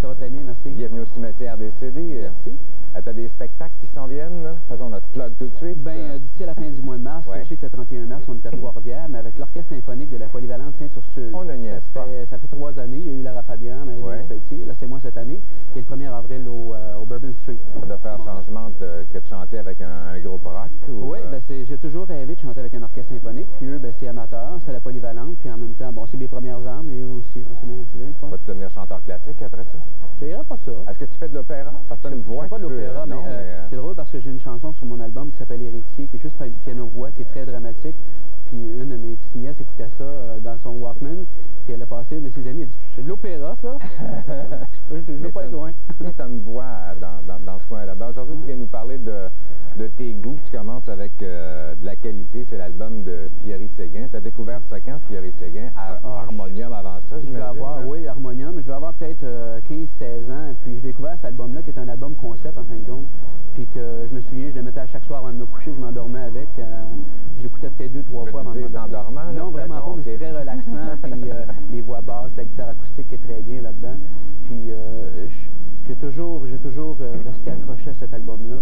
va très bien, merci. Bienvenue au cimetière des CD. Merci. Euh, tu as des spectacles qui s'en viennent. Faisons notre plug tout de suite. Ben, euh, d'ici à la fin du mois de mars, Ouais. je sais que le 31 mars, on est à Trois-Rivières, mais avec l'Orchestre symphonique de la Polyvalente Sainte-Ursule. On ne niaise ça pas. fait, ça fait trois années. Il y a eu Lara Fabian, Marie-Louise Ouais. Là, c'est moi cette année. Et le 1er avril au, euh, au Bourbon Street. de faire Bon. changement de- que de chanter avec un, un groupe rock? ou, Oui, euh, ben c'est- j'ai toujours rêvé de chanter avec un orchestre symphonique, puis eux, ben, c'est amateur, c'est à la polyvalente, puis en même temps, bon, c'est mes premières armes, et eux aussi, hein, c'est bien, bien le fun. vas-tu devenir chanteur classique après ça? Je dirais pas ça. Est-ce que tu fais de l'opéra? Parce que tu une Je fais pas qui de l'opéra, mais, non, euh, c'est drôle parce que j'ai une chanson sur mon album qui s'appelle Héritier, qui est juste piano-voix, qui est très dramatique. Puis une de mes petites nièces écoutait ça euh, dans son Walkman, puis elle a passé une de ses amies, elle dit « C'est de l'opéra, ça? » Je pas être loin. Tu as une voix euh, dans, dans, dans ce coin-là. Ben, Aujourd'hui, tu viens nous parler de, de tes goûts. Tu commences avec euh, de la qualité. C'est l'album de Fieri Séguin. Tu as découvert ça quand, Fieri Séguin? À Ah, Harmonium avant ça, Je vais avoir, hein? oui, Harmonium, je vais avoir peut-être 15-16 ans, puis j'ai découvert cet album-là, qui est un album concept, en fin de compte, puis que je me souviens, je le mettais à chaque soir avant de me coucher, je m'endormais avec, euh, je l'écoutais peut-être deux, trois fois avant de m'endormir. Non, vraiment Non, pas, mais c'est très relaxant, puis euh, les voix basses, la guitare acoustique est très bien là-dedans, puis euh, je- j'ai toujours, j'ai toujours euh, resté accroché à cet album-là.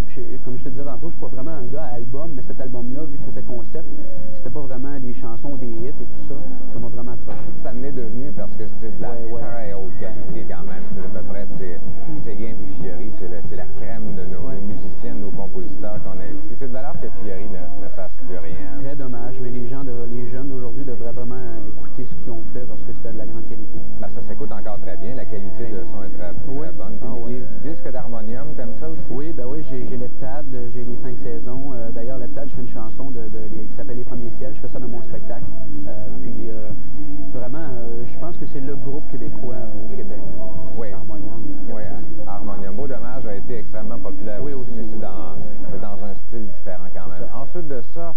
Comme je te disais tantôt, je suis pas vraiment un gars à album, mais cet album-là, vu que c'était concept, c'était pas vraiment des chansons, des hits et tout ça, ça m'a vraiment accroché. Ça n'est devenu parce que c'est de la Ouais, ouais. très haute qualité quand même. J'ai les cinq saisons. Euh, D'ailleurs, l'Heptade, je fais une chanson de, de- les- qui s'appelle Les Premiers Ciels. Je fais ça dans mon spectacle. Euh, puis, euh, vraiment, je pense que c'est le groupe québécois au Québec. Oui. Harmonium. Oui, Harmonium. Beau dommage a été extrêmement populaire Oui, aussi, aussi, mais c'est dans, un style différent quand même. Ensuite de ça,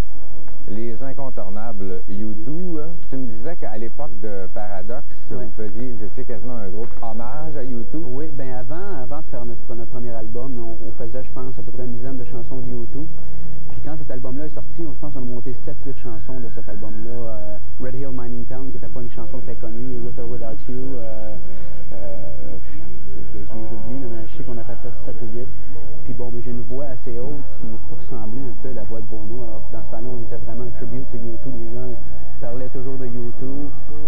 les incontournables U2. hein. Tu me disais qu'à l'époque de Paradox, vous faisiez, vous étiez quasiment un groupe hommage à U2. Oui, ben avant, avant de faire notre, notre premier album, on, on faisait, je pense, à peu près une chansons de YouTube. Puis quand cet album-là est sorti, je pense qu'on a monté 7-8 chansons de cet album-là. Euh, Red Hill Mining Town, qui n'était pas une chanson très connue, With or Without You. euh, euh, je, les oublie, mais je sais qu'on a fait 7 ou 8. Puis bon, ben, j'ai une voix assez haute qui peut ressembler un peu à la voix de Bono. Alors dans ce temps-là, on était vraiment un tribute to U2. Les gens parlaient toujours de U2.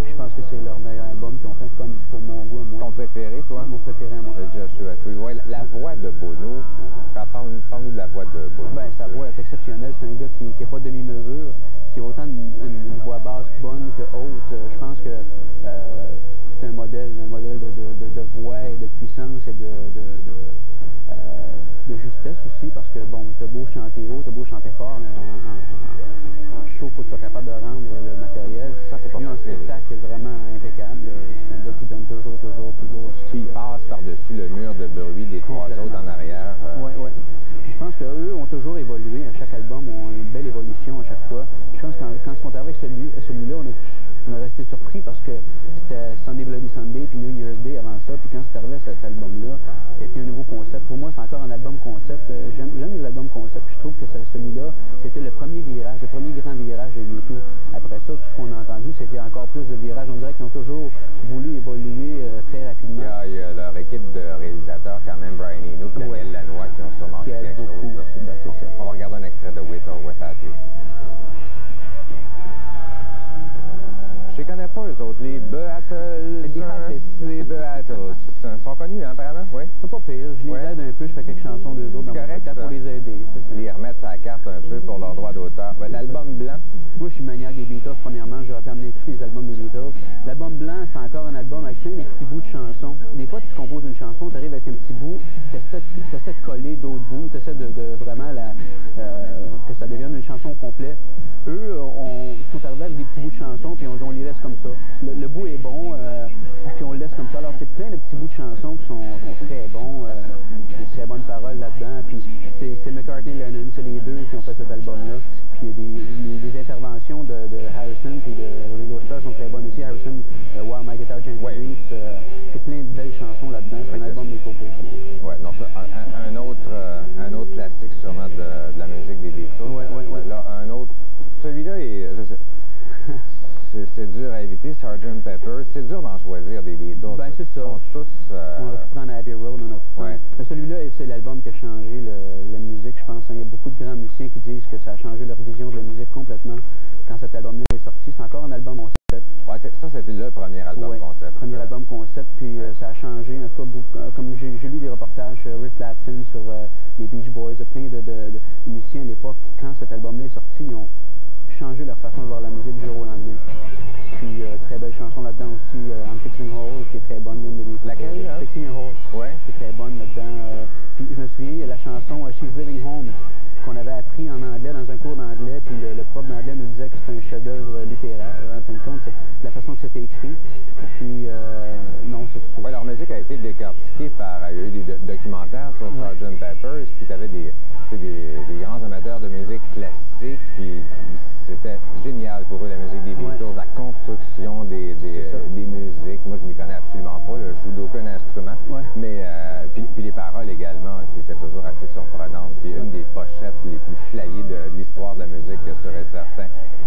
Puis je pense que c'est leur meilleur album qu'ils ont fait, comme pour mon goût à moi. Ton préféré, toi? Mon préféré à moi. Euh, Joshua Tree. Ouais, la, la voix de Bono. Parle- Parle-nous parle de la voix de Bono. Ben, sa voix est exceptionnelle. C'est un gars qui n'est pas demi-mesure, qui a autant une, une- une voix basse bonne que haute. Euh, Je pense que euh, c'est un modèle, un modèle de, de- de- de voix et de puissance et euh, de justesse aussi, parce que, bon, t'as beau chanter haut, t'as beau chanter fort, mais en, en, en- en show, faut que tu sois capable de rendre le matériel. Ça, c'est pas Lui, facile. spectacle, est vraiment impeccable. C'est un gars qui donne toujours, toujours, toujours. Puis il passe par-dessus le mur de bruit des trois autres en arrière. euh, Oui, oui. Puis je pense qu'eux ont toujours évolué. À chaque album, ont une belle évolution à chaque fois. Je pense que quand, quand ils sont arrivés avec celui, celui-là, on a, on a resté surpris parce que c'était Sunday Bloody Sunday puis New Year's Day avant ça. Puis quand c'est arrivé cet album-là, c'était un nouveau concept. Pour moi, c'est encore un album concept. Euh, J'aime les albums concept. Puis je trouve que celui-là, c'était le premier virage, le premier grand virage de YouTube. Après ça, tout ce qu'on a entendu, c'était encore plus de virages. On dirait qu'ils ont toujours voulu évoluer euh, très Il rapidement. y, a, il y a leur équipe de réalisateurs, quand même, Brian Eno et Ouais. Daniel Lanois, qui ont sûrement Qui fait quelque beaucoup chose. ben, ça. On va regarder un extrait de With or Without You. Je les connais pas, eux autres, les Beatles. Les Beatles. C'est pas pire. Je les Ouais. aide un peu. Je fais quelques chansons d'eux autres dans C'est mon correct, spectacle pour les aider. ça. Les remettre bouts de chansons. Des fois, tu composes une chanson, tu arrives avec un petit bout, tu essaies de coller d'autres bouts, tu essaies de, de vraiment la, euh, que ça devienne une chanson complète. Eux, euh, on, sont arrivés avec des petits bouts de chansons, puis on, on les laisse comme ça. Le, le bout est bon, euh, puis on le laisse comme ça. Alors, c'est plein de petits bouts de chansons qui sont, sont très bons. Euh, des très bonnes paroles là-dedans. Puis c'est McCartney et Lennon, c'est les deux qui ont fait cet album-là. Puis il y a des, interventions de, de Harrison puis de Ringo Starr sont très bonnes aussi. Harrison, Wow My Guitar Gently Ouais. Chansons là-dedans. C'est un album des copies. Ouais, non, ça, un, autre, euh, un autre classique sûrement de, de la musique des Beatles. Ouais, ouais, ouais. Là, un autre. Celui-là, est- je sais- c'est, c'est dur à éviter, Sgt. Pepper. C'est dur d'en choisir des Beatles. Ben, c'est ça. sont tous. euh, On aurait pu prendre Abbey changé la musique, je pense. Il y a beaucoup de grands musiciens qui disent que ça a changé leur vision de la musique complètement quand cet album-là est sorti. C'est encore un album concept. Ouais, ça, c'était le premier album ouais, concept. premier album concept, puis euh, ça a changé. En tout cas, beaucoup, euh, comme j'ai lu des reportages sur Rick Clapton, sur euh, les Beach Boys, plein de, de, musiciens à l'époque, quand cet album-là est sorti, ils ont changé leur façon de voir la musique du jour au lendemain. Puis, très belle chanson là-dedans aussi, I'm Fixing a Hole, qui est très bonne, une de mes Laquelle, hein? Fixing a Hole, ouais. qui est très bonne là-dedans. puis, je me souviens, la chanson She's Living Home, qu'on avait appris en anglais dans un cours d'anglais, puis le, prof d'anglais nous disait que c'était un chef-d'œuvre littéraire, en fin de compte, de la façon que c'était écrit. Puis, euh, non, c'est sûr. Ouais, leur musique a été décortiquée par, il y a eu des documentaires sur Sgt. Peppers, puis tu avais des, des, grands amateurs de musique classique, puis c'était génial pour eux, la musique des Beatles, la construction des, des, des musiques. Moi, je m'y connais absolument pas, je joue d'aucun instrument, mais euh, puis, puis, les paroles également, c'était toujours assez surprenantes. Puis une des pochettes les plus flyées de, l'histoire de la musique, certain. Et en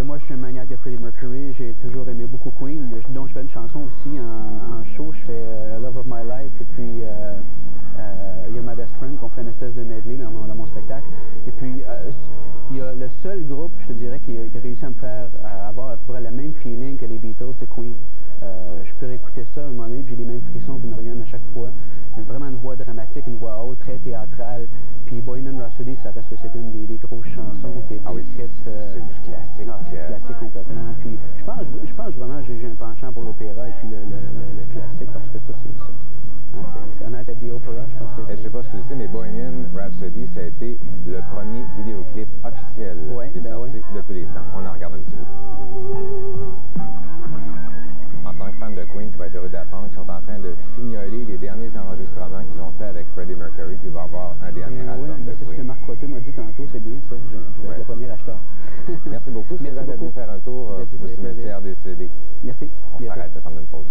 ben moi je suis un maniaque de Freddie Mercury. J'ai toujours aimé beaucoup Queen, dont je fais une chanson aussi en, show. Je fais euh, Love of My Life et puis euh, You're My Best Friend qu'on fait une espèce de medley dans mon, dans mon spectacle. Et puis il y a le seul groupe, je te dirais, qui, qui a réussi à me faire avoir à peu près le même feeling que les Beatles, c'est Queen. Euh, je peux réécouter ça à un moment donné, puis j'ai les mêmes frissons qui me reviennent à chaque fois. Il y a vraiment une voix dramatique, une voix haute, très théâtrale. Puis Bohemian Rhapsody, ça reste que c'est une des, grosses chansons qui a été ah oui, euh, c'est du classique. Puis je pense, je pense vraiment que j'ai un penchant pour l'opéra et puis le, le, classique, parce que ça, c'est ça. Hein, c'est honnête à the Opera, je pense que c'est... Je sais pas si tu le sais, mais Bohemian Rhapsody, ça a été le premier vidéoclip ça. Je, je vais être le premier acheteur. Merci beaucoup, Sylvain, d'être venu faire un tour euh, au cimetière CD. Merci. On s'arrête, attendre une pause.